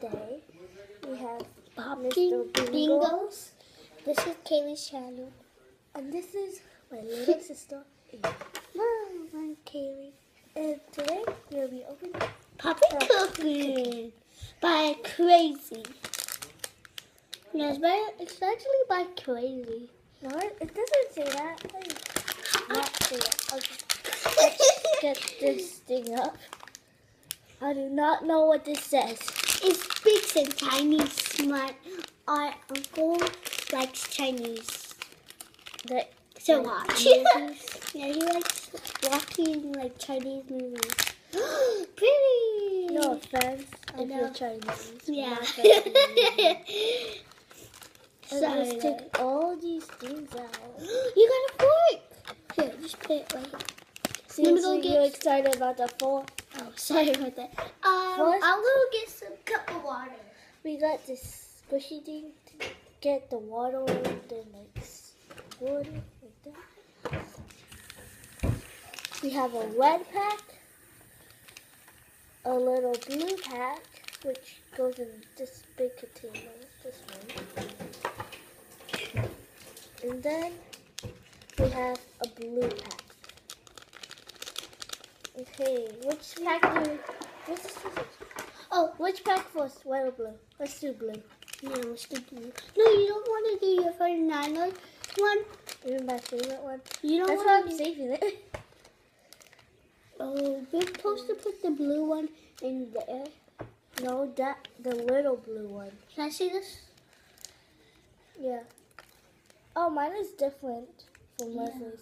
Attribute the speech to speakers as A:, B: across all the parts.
A: today we have
B: Pumpkin
A: Mr.
B: Bingos. This is Kaylee's channel.
A: and this is my little sister.
B: Mom, I'm Kaylee.
A: And today we'll be opening.
B: Popin' Cookin' by Kracie. Yes, but it's actually by Kracie.
A: No, it it doesn't say that. Not say that. Okay, let's get this thing up. I do not know what this says.
B: It speaks in Chinese. My our uncle likes Chinese.
A: The
B: So watch. yeah, he likes watching like Chinese movies. Pretty.
A: No offense
B: I
A: if
B: know.
A: you're Chinese.
B: Yeah.
A: Not offense. And
B: Sorry.
A: let's take all these things out.
B: you got a fork. Here, just put it right.
A: See,
B: Let me
A: so you're excited about the fork.
B: Oh, sorry about that. Um,
A: First-
B: I'll go get some cup of water.
A: We got this squishy thing to get the water and then like it like that. We have a red pack, a little blue pack, which goes in this big container, this one. And then we have a blue pack. Okay, which pack do you, what's this? Oh, which pack first? White or blue? Let's do blue.
B: No, it's the blue. No, you don't want to do your 49er one.
A: Even my favorite one.
B: You don't
A: That's why
B: want
A: I'm
B: to.
A: saving it.
B: Oh, we're supposed to put the blue one in there.
A: No, that the little blue one.
B: Can I see this?
A: Yeah. Oh, mine is different from
B: Yeah.
A: Leslie's.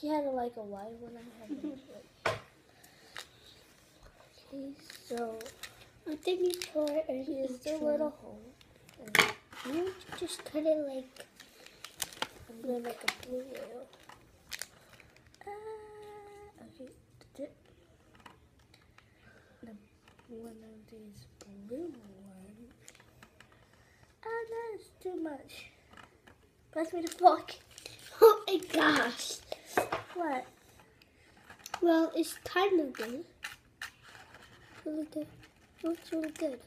A: She had a, like a white one. I had so
B: I think you pour it in
A: here's
B: each
A: the little hole. And
B: You just cut it like.
A: I'm gonna make a blue arrow. Ah, okay. The one of these blue ones. Ah, that is too much. Pass me the fork.
B: Oh my gosh.
A: What?
B: Well, it's time of good. Really good. Looks really good.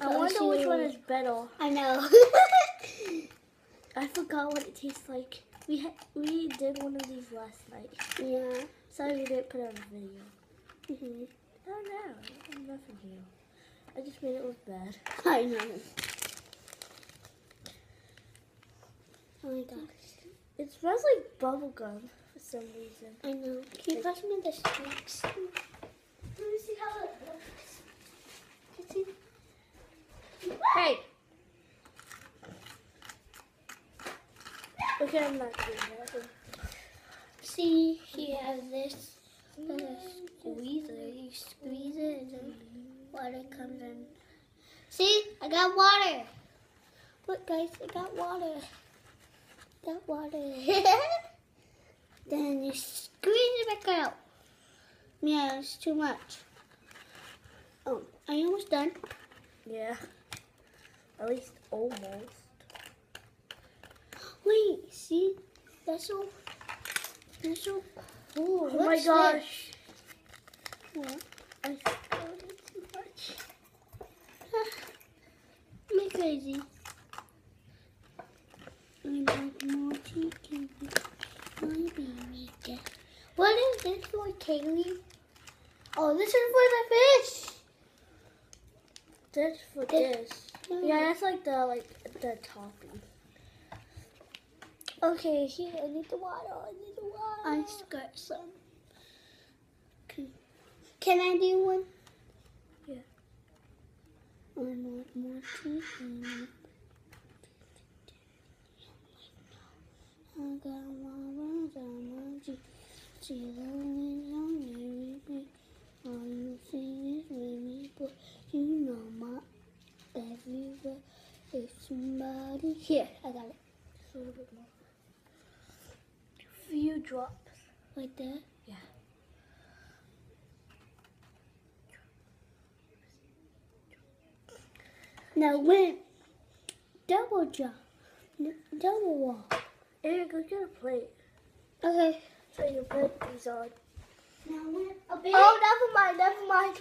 A: I wonder which one is better.
B: I know.
A: I forgot what it tastes like. We ha- we did one of these last night.
B: yeah.
A: Sorry we didn't put it on the video.
B: hmm
A: Oh no, I'm nothing here. I just made it look bad.
B: I know. Oh my gosh.
A: It smells like bubble gum some reason.
B: I know. Can you pass me the sticks?
A: Let me see how it looks.
B: Can you
A: Hey! Okay, I'm not doing that.
B: See, he has this little squeezer. You squeeze it and then water comes in. See, I got water. Look, guys, I got water. Got water. then you squeeze it back out. Yeah, it's too much. Oh, are you almost done?
A: Yeah. At least almost.
B: Wait, see? That's so, that's so cool.
A: Oh my gosh.
B: this? What?
A: I spilled it too much.
B: Me crazy. I like more chicken. Maybe make it. Is this for, Kaylee? Oh, this is for the fish.
A: That's for
B: This-
A: this. Yeah, that's like the like the topping. Okay, here I need the water. I need the water.
B: I just got some. Can, can I do one?
A: Yeah.
B: I want more chicken. I got one I want you. See the wind on every All you see is me, but you know my everywhere. If somebody here, I got it
A: Just a little bit more. Few drops.
B: right there.
A: Yeah.
B: Now win. Double jump. Double wall.
A: Eric, go get a plate
B: Okay.
A: So you put these on.
B: Now win a big.
A: Oh, never mind, never mind.